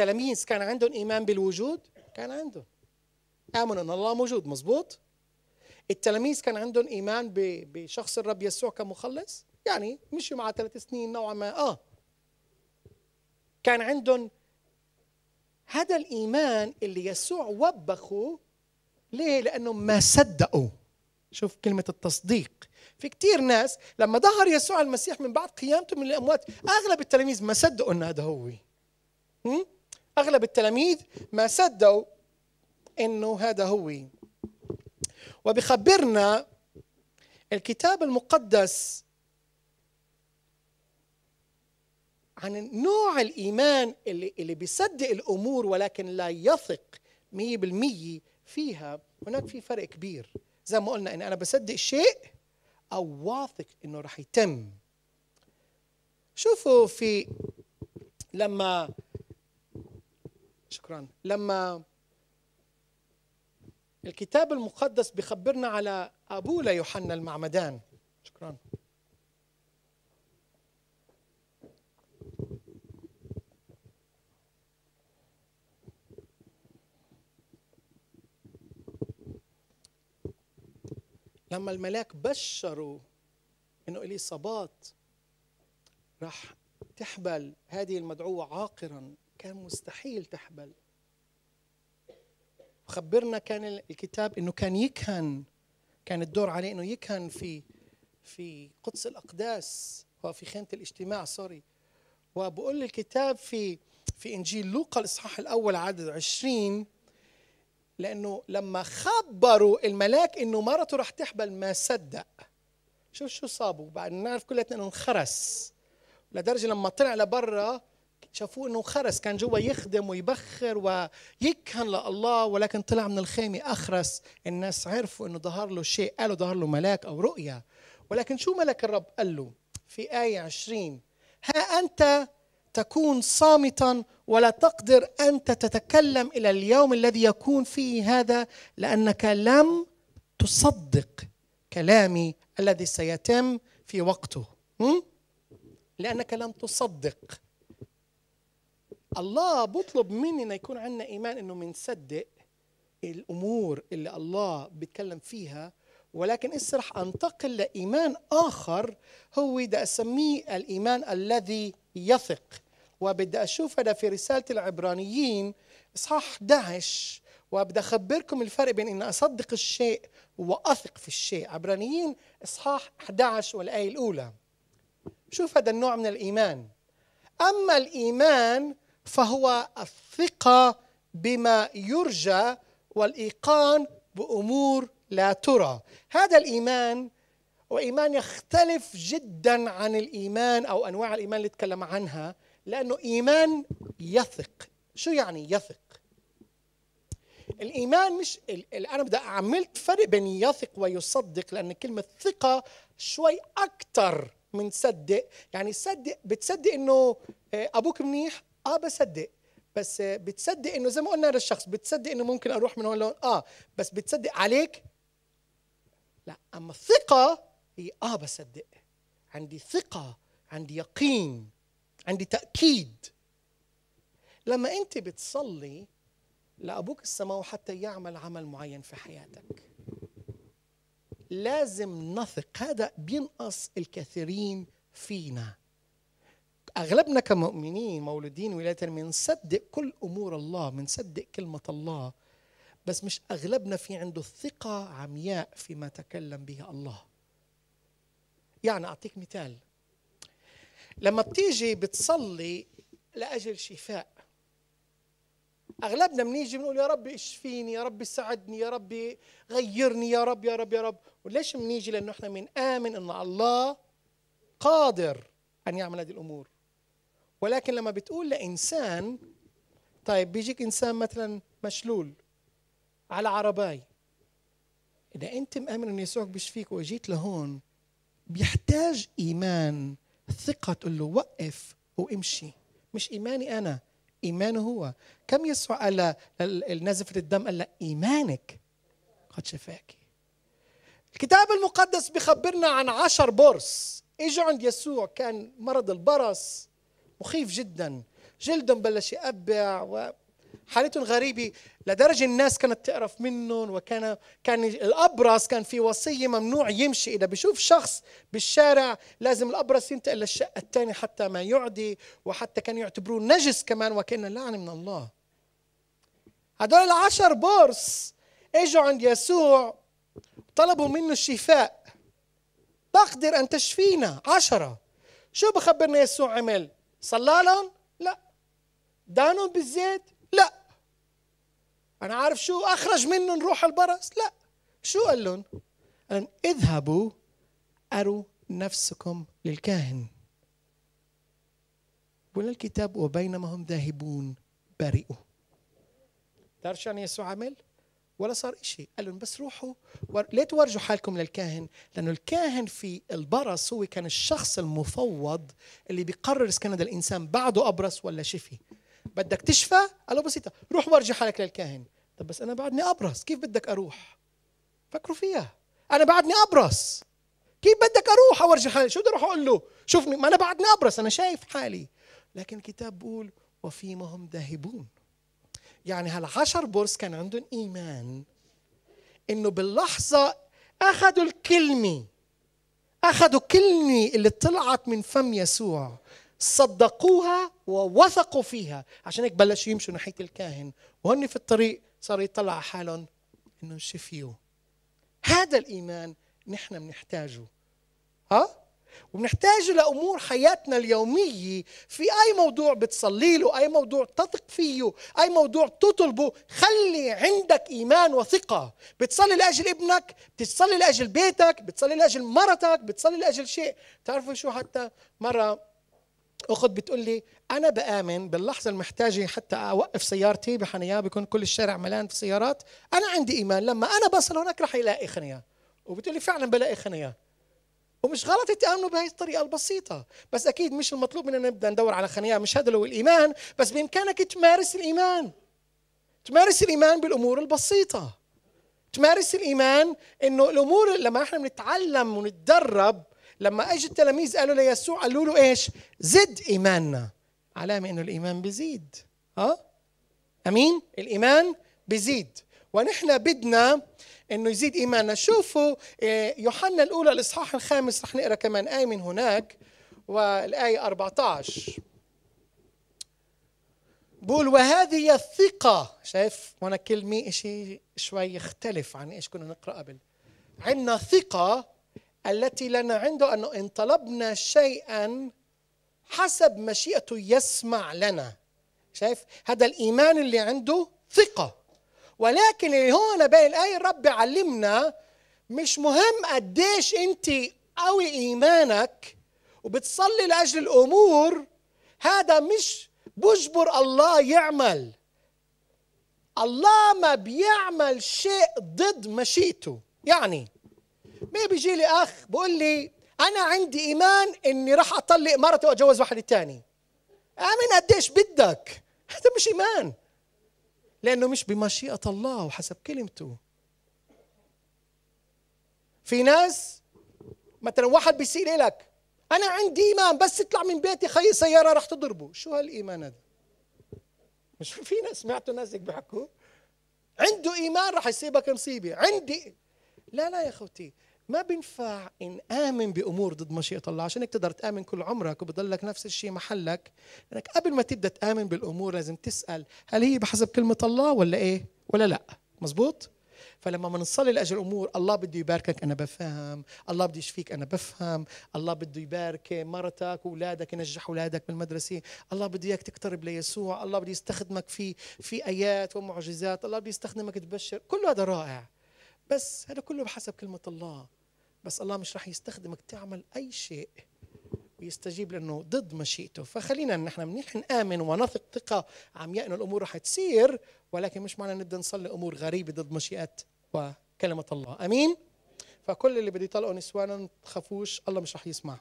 التلاميذ كان عندهم إيمان بالوجود؟ كان عندهم. امنوا أن الله موجود مزبوط التلاميذ كان عندهم إيمان بشخص الرب يسوع كمخلص؟ يعني مشوا معه ثلاث سنين نوعا ما. آه. كان عندهم هذا الإيمان اللي يسوع وبخه. ليه؟ لأنه ما صدقوا. شوف كلمة التصديق. في كثير ناس لما ظهر يسوع المسيح من بعد قيامته من الأموات أغلب التلاميذ ما صدقوا إن هذا هو. أغلب التلاميذ ما صدقوا إنه هذا هو. وبخبرنا الكتاب المقدس عن نوع الإيمان اللي اللي بيصدق الأمور ولكن لا يثق 100% فيها. هناك في فرق كبير. زي ما قلنا إن أنا بصدق شيء أو واثق إنه رح يتم. شوفوا في لما شكرا. لما الكتاب المقدس بخبرنا على ابوه ليوحنا المعمدان. شكرا. لما الملاك بشروا إنه اليصابات راح تحبل هذه المدعوة عاقرا. كان مستحيل تحبل. خبرنا كان الكتاب إنه كان يكهن كان الدور عليه إنه يكهن في في قدس الأقداس وفي خيمة الاجتماع سوري وبقول الكتاب في في إنجيل لوقا الإصحاح الأول عدد 20 لأنه لما خبروا الملاك إنه مرته رح تحبل ما صدق. شوف شو صابوا بعد نعرف كلنا إنه انخرس. لدرجة لما طلع لبرا شافوه إنه خرس كان جوا يخدم ويبخر ويكهن لله ولكن طلع من الخيمة أخرس. الناس عرفوا إنه ظهر له شيء قالوا ظهر له ملاك أو رؤيا. ولكن شو ملك الرب؟ قال له في آية عشرين ها أنت تكون صامتا ولا تقدر أنت تتكلم إلى اليوم الذي يكون فيه هذا لأنك لم تصدق كلامي الذي سيتم في وقته. لأنك لم تصدق. الله بطلب مننا يكون عندنا إيمان أنه منصدق الأمور اللي الله بيتكلم فيها ولكن إسا رح أنتقل لإيمان آخر هو ده أسميه الإيمان الذي يثق. وبدي أشوف هذا في رسالة العبرانيين إصحاح 11 وبدي أخبركم الفرق بين إن أصدق الشيء وأثق في الشيء. عبرانيين إصحاح 11 والآية الأولى. شوف هذا النوع من الإيمان. أما الإيمان فهو الثقة بما يرجى والإيقان بأمور لا ترى. هذا الإيمان وإيمان يختلف جدا عن الإيمان أو أنواع الإيمان اللي تكلم عنها لأنه إيمان يثق. شو يعني يثق؟ الإيمان مش أنا بدي عملت فرق بين يثق ويصدق لأن كلمة ثقة شوي أكثر من صدق. يعني صدق بتصدق إنه آه، أبوك منيح؟ آه بصدق. بس بتصدق إنه زي ما قلنا هذا الشخص بتصدق إنه ممكن أروح من هون لهون؟ آه بس بتصدق عليك؟ لا. أما الثقة هي آه بصدق. عندي ثقة عندي يقين عندي تأكيد. لما أنت بتصلي لأبوك السماوي حتى يعمل عمل معين في حياتك. لازم نثق. هذا بينقص الكثيرين فينا. أغلبنا كمؤمنين مولودين ولاية بنصدق كل أمور الله بنصدق كلمة الله. بس مش أغلبنا في عنده ثقة عمياء فيما تكلم به الله. يعني أعطيك مثال. لما بتيجي بتصلي لأجل شفاء أغلبنا بنيجي بنقول يا رب اشفيني يا رب ساعدني يا رب غيرني يا رب يا رب يا رب. وليش بنيجي؟ لأنه إحنا بنآمن إن الله قادر أن يعمل هذه الأمور. ولكن لما بتقول لإنسان طيب بيجيك إنسان مثلا مشلول على عرباي إذا أنت مآمن أن يسوع بيشفيك وجيت لهون بيحتاج إيمان ثقة تقول له وقف وامشي. مش إيماني أنا إيمانه هو. كم يسوع قال النزفة الدم قال إيمانك قد شفاك الكتاب المقدس بخبرنا عن عشر برص. اجوا عند يسوع كان مرض البرص. مخيف جدا. جلدهم بلش يقبع و حالتهم غريبة. لدرجة الناس كانت تقرف منهم وكان كان الأبرص كان في وصية ممنوع يمشي. إذا بشوف شخص بالشارع لازم الأبرص ينتقل للشقة الثانية حتى ما يعدي وحتى كانوا يعتبروه نجس كمان وكأنه لعنة من الله. هدول العشر بورس إجوا عند يسوع طلبوا منه الشفاء. تقدر أن تشفينا عشرة. شو بخبرنا يسوع عمل؟ صلى لهم؟ لا. دانهم بالزيت؟ لا. أنا عارف شو أخرج منهم روح البرص؟ لا. شو قال لهم؟ قال اذهبوا أروا نفسكم للكاهن. ولا الكتاب وبينما هم ذاهبون برئوا. تعرف شو يعني يسوع عمل؟ ولا صار إشي. قال لهم بس روحوا. ليه تورجوا حالكم للكاهن؟ لأنه الكاهن في البرص هو كان الشخص المفوض اللي بيقرر إذا كان هذا الإنسان بعده أبرص ولا شفي. بدك تشفى؟ قال له بسيطة روح ورجي حالك للكاهن. طب بس أنا بعدني أبرص كيف بدك أروح؟ فكروا فيها. أنا بعدني أبرص. كيف بدك أروح أورجي حالي؟ شو بدي أروح أقول له؟ شوفني ما أنا بعدني أبرص أنا شايف حالي. لكن الكتاب بيقول وفيما هم ذاهبون. يعني هالعشر برص كان عندهم إيمان إنه باللحظة أخذوا الكلمة أخذوا كلمة اللي طلعت من فم يسوع صدقوها ووثقوا فيها. عشان هيك بلشوا يمشوا ناحية الكاهن وهن في الطريق صاروا يطلعوا على حالهم إنه شفيوا هذا الإيمان نحن بنحتاجه. ها؟ وبنحتاجه لامور حياتنا اليومية. في أي موضوع بتصلي له أي موضوع تثق فيه أي موضوع تطلبه خلي عندك إيمان وثقة. بتصلي لأجل ابنك بتصلي لأجل بيتك بتصلي لأجل مرتك بتصلي لأجل شيء. تعرفوا شو حتى مرة أخت بتقول لي أنا بآمن باللحظة المحتاجة حتى أوقف سيارتي بحنيا بيكون كل الشارع مليان في سيارات. أنا عندي إيمان لما أنا بصل هناك رح يلاقي خنية. وبتقول لي فعلا بلاقي خنية. ومش غلط تامنوا بهي الطريقة البسيطة. بس أكيد مش المطلوب مننا نبدأ ندور على خنيا مش هذا هو الإيمان بس بإمكانك تمارس الإيمان. تمارس الإيمان بالأمور البسيطة. تمارس الإيمان إنه الأمور لما إحنا بنتعلم ونتدرب لما اجى التلاميذ قالوا ليسوع قالوا له إيش؟ زد إيماننا. علامة إنه الإيمان بيزيد. ها أمين؟ الإيمان بيزيد. ونحن بدنا إنه يزيد إيماننا. شوفوا آه، يوحنا الأولى الإصحاح الخامس رح نقرأ كمان آية من هناك والآية 14 بقول وهذه الثقة شايف؟ هنا كلمة شيء شوي يختلف عن إيش كنا نقرأ قبل. عندنا ثقة التي لنا عنده أنه إن طلبنا شيئا حسب مشيئته يسمع لنا. شايف؟ هذا الإيمان اللي عنده ثقة. ولكن اللي هون بين الآية الرب علمنا مش مهم قديش أنت قوي إيمانك وبتصلي لأجل الأمور هذا مش بجبر الله يعمل. الله ما بيعمل شيء ضد مشيئته. يعني ما بيجي لي أخ بقول لي أنا عندي إيمان إني راح أطلق مرتي وأتجوز واحد تاني آمن قديش بدك؟ هذا مش إيمان. لأنه مش بمشيئة الله وحسب كلمته. في ناس مثلا واحد بيصير لك أنا عندي إيمان بس تطلع من بيتي خي سيارة رح تضربه. شو هالإيمان هذا؟ مش في ناس سمعتوا ناس هيك بيحكوا؟ عنده إيمان رح يصيبك مصيبة. عندي. لا لا يا أخوتي. ما بينفع إن آمن بأمور ضد مشيئة الله. عشان هيك تقدر تآمن كل عمرك وبضلك نفس الشيء محلك. لأنك قبل ما تبدأ تآمن بالأمور لازم تسأل هل هي بحسب كلمة الله ولا إيه؟ ولا لأ. مزبوط فلما بنصلي لأجل امور الله بده يباركك أنا بفهم. الله بده يشفيك أنا بفهم. الله بده يبارك مرتك وأولادك ينجح أولادك بالمدرسة. الله بده إياك تقترب ليسوع. الله بده يستخدمك في في آيات ومعجزات. الله بده يستخدمك تبشر. كل هذا رائع. بس هذا كله بحسب كلمة الله. بس الله مش راح يستخدمك تعمل أي شيء ويستجيب لأنه ضد مشيئته. فخلينا نحن منيح نآمن ونثق ثقة عمياء أن الأمور رح تصير ولكن مش معنى نبدأ نصلي أمور غريبة ضد مشيئة وكلمة الله. أمين؟ فكل اللي بده يطلقوا نسوانا تخافوش الله مش رح يسمع.